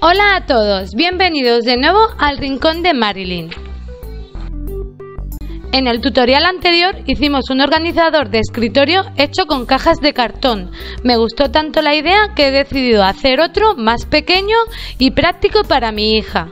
Hola a todos, bienvenidos de nuevo al Rincón de Marilyn. En el tutorial anterior hicimos un organizador de escritorio hecho con cajas de cartón. Me gustó tanto la idea que he decidido hacer otro más pequeño y práctico para mi hija.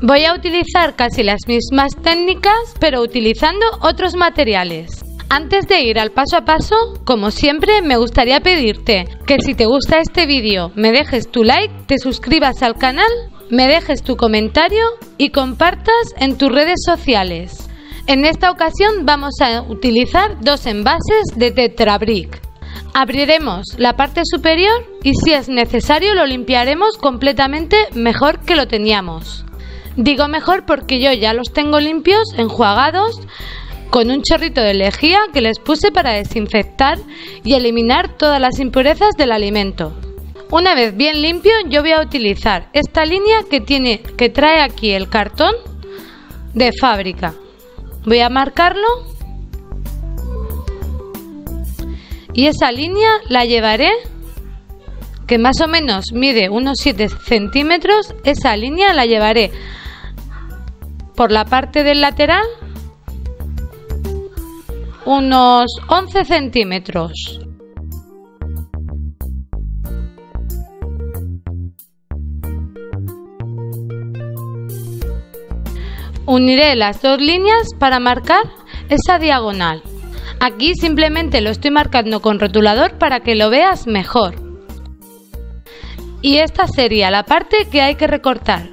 Voy a utilizar casi las mismas técnicas pero utilizando otros materiales. Antes de ir al paso a paso, como siempre, me gustaría pedirte que si te gusta este vídeo me dejes tu like, te suscribas al canal, me dejes tu comentario y compartas en tus redes sociales. En esta ocasión vamos a utilizar dos envases de Tetra Brick. Abriremos la parte superior y si es necesario lo limpiaremos completamente mejor que lo teníamos. Digo mejor porque yo ya los tengo limpios, enjuagados, con un chorrito de lejía que les puse para desinfectar y eliminar todas las impurezas del alimento. Una vez bien limpio, yo voy a utilizar esta línea que tiene que trae aquí el cartón de fábrica. Voy a marcarlo y esa línea la llevaré que más o menos mide unos 7 centímetros. Esa línea la llevaré por la parte del lateral unos 11 centímetros. Uniré las dos líneas para marcar esa diagonal. Aquí simplemente lo estoy marcando con rotulador para que lo veas mejor. Y esta sería la parte que hay que recortar.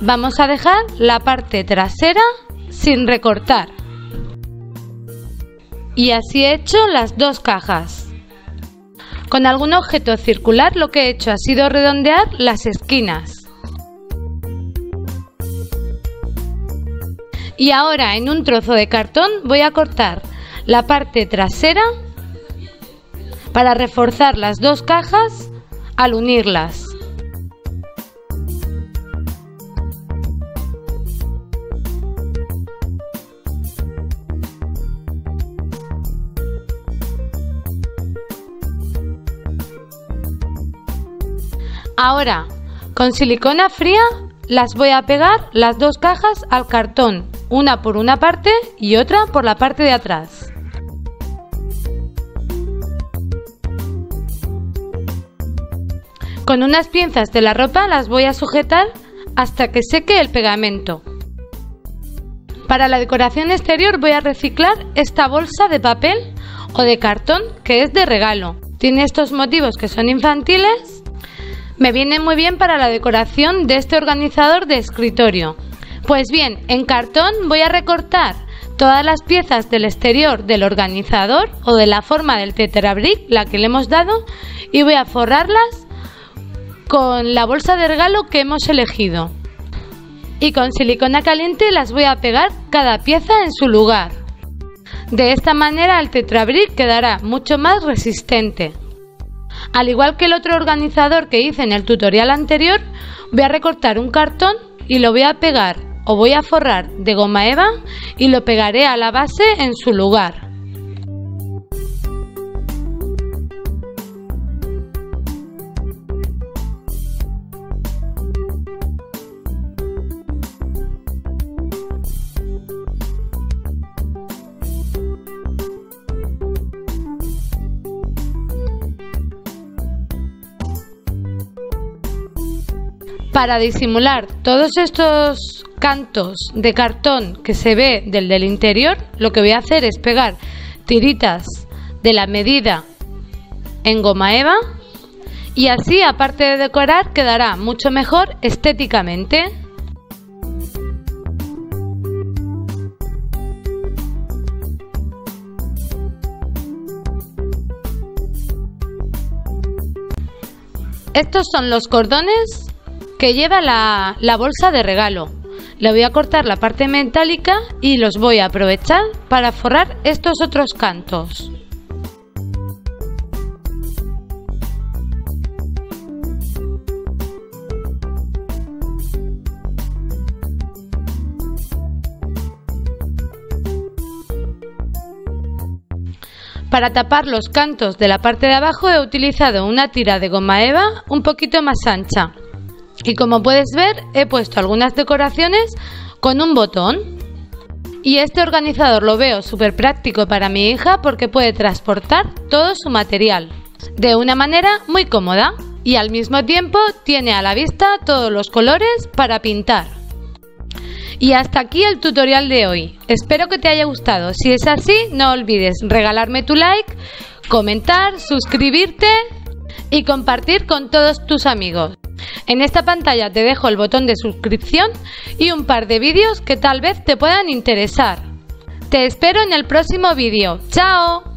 Vamos a dejar la parte trasera sin recortar y así he hecho las dos cajas. Con algún objeto circular lo que he hecho ha sido redondear las esquinas. Y ahora en un trozo de cartón voy a cortar la parte trasera para reforzar las dos cajas al unirlas. Ahora, con silicona fría las voy a pegar las dos cajas al cartón, una por una parte y otra por la parte de atrás. Con unas pinzas de la ropa las voy a sujetar hasta que seque el pegamento. Para la decoración exterior voy a reciclar esta bolsa de papel o de cartón que es de regalo. Tiene estos motivos que son infantiles me viene muy bien para la decoración de este organizador de escritorio. Pues bien, en cartón voy a recortar todas las piezas del exterior del organizador o de la forma del tetrabrick, la que le hemos dado, y voy a forrarlas con la bolsa de regalo que hemos elegido. Y con silicona caliente las voy a pegar cada pieza en su lugar. De esta manera el tetrabrick quedará mucho más resistente. Al igual que el otro organizador que hice en el tutorial anterior, voy a recortar un cartón y lo voy a pegar o voy a forrar de goma eva y lo pegaré a la base en su lugar. Para disimular todos estos cantos de cartón que se ve del del interior, lo que voy a hacer es pegar tiritas de la medida en goma eva y así, aparte de decorar, quedará mucho mejor estéticamente. Estos son los cordones que lleva la, bolsa de regalo. Le voy a cortar la parte metálica y los voy a aprovechar para forrar estos otros cantos. Para tapar los cantos de la parte de abajo he utilizado una tira de goma eva un poquito más ancha. Y como puedes ver he puesto algunas decoraciones con un botón. Y este organizador lo veo súper práctico para mi hija porque puede transportar todo su material de una manera muy cómoda y al mismo tiempo tiene a la vista todos los colores para pintar. Y hasta aquí el tutorial de hoy. Espero que te haya gustado. Si es así, no olvides regalarme tu like, comentar, suscribirte y compartir con todos tus amigos. En esta pantalla te dejo el botón de suscripción y un par de vídeos que tal vez te puedan interesar. Te espero en el próximo vídeo. ¡Chao!